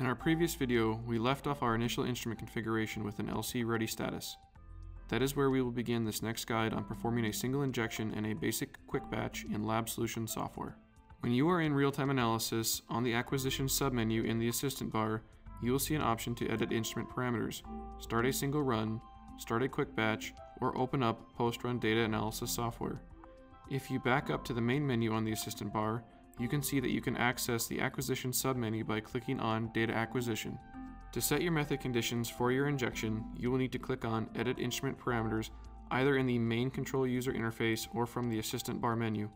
In our previous video, we left off our initial instrument configuration with an LC ready status. That is where we will begin this next guide on performing a single injection and a basic quick batch in Lab Solution software. When you are in real-time analysis, on the acquisition submenu in the assistant bar, you will see an option to edit instrument parameters, start a single run, start a quick batch, or open up post-run data analysis software. If you back up to the main menu on the assistant bar, you can see that you can access the acquisition submenu by clicking on Data Acquisition. To set your method conditions for your injection, you will need to click on Edit Instrument Parameters either in the main control user interface or from the assistant bar menu.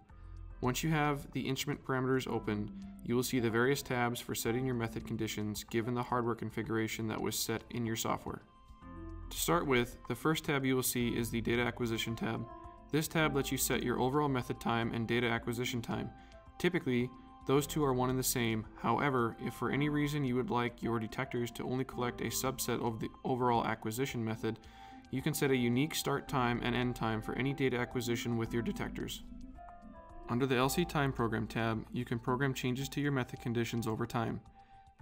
Once you have the instrument parameters open, you will see the various tabs for setting your method conditions given the hardware configuration that was set in your software. To start with, the first tab you will see is the Data Acquisition tab. This tab lets you set your overall method time and data acquisition time. Typically, those two are one and the same. However, if for any reason you would like your detectors to only collect a subset of the overall acquisition method, you can set a unique start time and end time for any data acquisition with your detectors. Under the LC Time Program tab, you can program changes to your method conditions over time.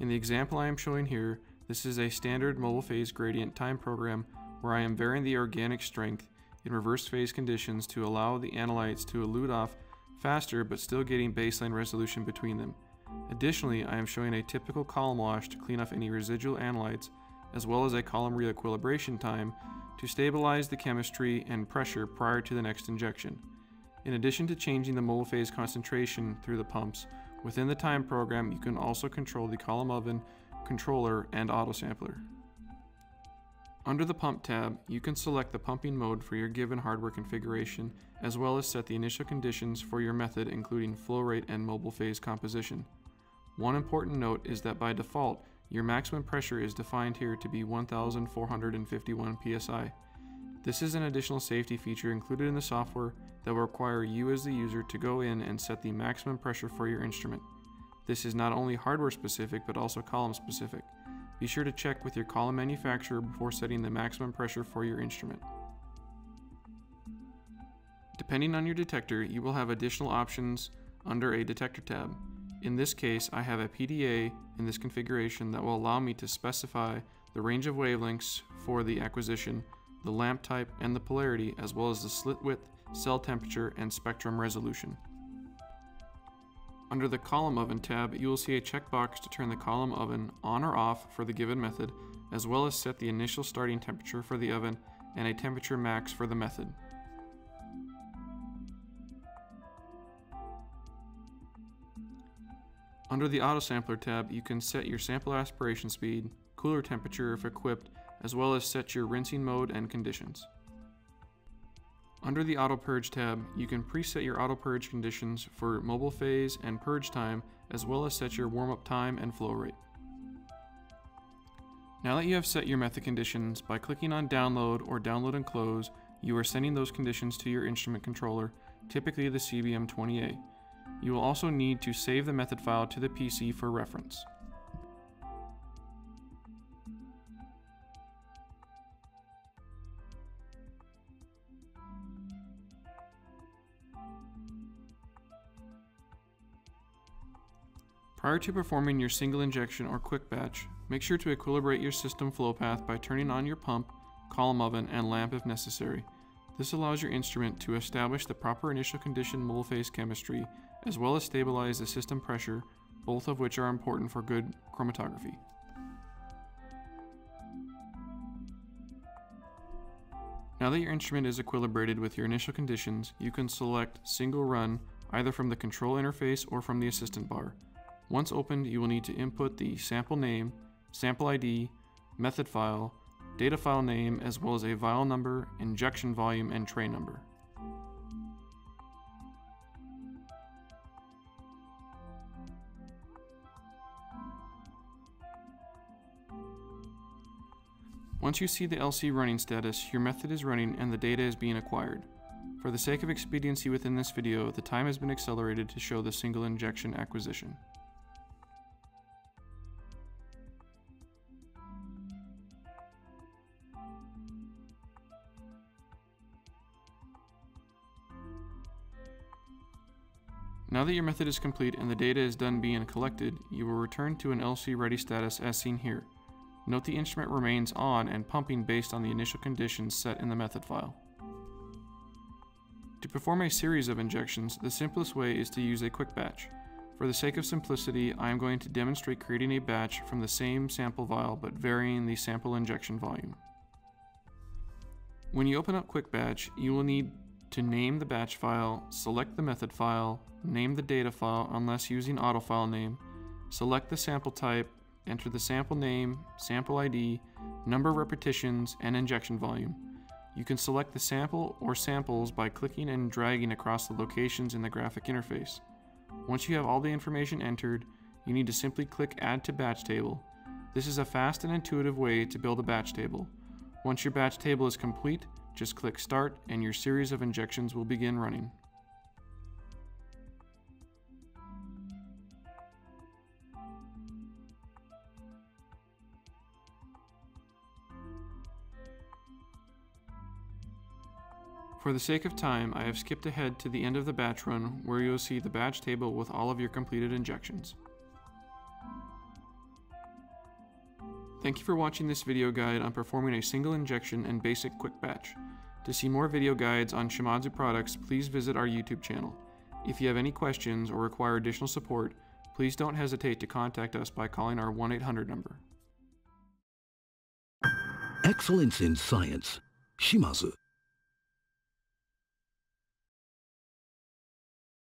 In the example I am showing here, this is a standard mobile phase gradient time program where I am varying the organic strength in reverse phase conditions to allow the analytes to elute off faster but still getting baseline resolution between them. Additionally, I am showing a typical column wash to clean off any residual analytes as well as a column re-equilibration time to stabilize the chemistry and pressure prior to the next injection. In addition to changing the mobile phase concentration through the pumps, within the time program you can also control the column oven, controller, and autosampler. Under the Pump tab, you can select the pumping mode for your given hardware configuration, as well as set the initial conditions for your method including flow rate and mobile phase composition. One important note is that by default, your maximum pressure is defined here to be 1451 psi. This is an additional safety feature included in the software that will require you as the user to go in and set the maximum pressure for your instrument. This is not only hardware specific but also column specific. Be sure to check with your column manufacturer before setting the maximum pressure for your instrument. Depending on your detector, you will have additional options under a detector tab. In this case, I have a PDA in this configuration that will allow me to specify the range of wavelengths for the acquisition, the lamp type, and the polarity, as well as the slit width, cell temperature, and spectrum resolution. Under the Column Oven tab, you will see a checkbox to turn the column oven on or off for the given method, as well as set the initial starting temperature for the oven and a temperature max for the method. Under the Auto Sampler tab, you can set your sample aspiration speed, cooler temperature if equipped, as well as set your rinsing mode and conditions. Under the Auto Purge tab, you can preset your auto purge conditions for mobile phase and purge time, as well as set your warm-up time and flow rate. Now that you have set your method conditions, by clicking on Download or Download and Close, you are sending those conditions to your instrument controller, typically the CBM20A. You will also need to save the method file to the PC for reference. Prior to performing your single injection or quick batch, make sure to equilibrate your system flow path by turning on your pump, column oven, and lamp if necessary. This allows your instrument to establish the proper initial condition mobile phase chemistry, as well as stabilize the system pressure, both of which are important for good chromatography. Now that your instrument is equilibrated with your initial conditions, you can select Single Run either from the control interface or from the assistant bar. Once opened, you will need to input the sample name, sample ID, method file, data file name, as well as a vial number, injection volume, and tray number. Once you see the LC running status, your method is running and the data is being acquired. For the sake of expediency within this video, the time has been accelerated to show the single injection acquisition. Now that your method is complete and the data is done being collected, you will return to an LC ready status as seen here. Note the instrument remains on and pumping based on the initial conditions set in the method file. To perform a series of injections, the simplest way is to use a quick batch. For the sake of simplicity, I am going to demonstrate creating a batch from the same sample vial but varying the sample injection volume. When you open up Quick Batch, you will need to name the batch file, select the method file, name the data file unless using autofile name, select the sample type, enter the sample name, sample ID, number of repetitions, and injection volume. You can select the sample or samples by clicking and dragging across the locations in the graphic interface. Once you have all the information entered, you need to simply click Add to Batch Table. This is a fast and intuitive way to build a batch table. Once your batch table is complete, just click Start and your series of injections will begin running. For the sake of time, I have skipped ahead to the end of the batch run where you'll see the batch table with all of your completed injections. Thank you for watching this video guide on performing a single injection and basic quick batch. To see more video guides on Shimadzu products, please visit our YouTube channel. If you have any questions or require additional support, please don't hesitate to contact us by calling our 1-800 number. Excellence in science. Shimadzu.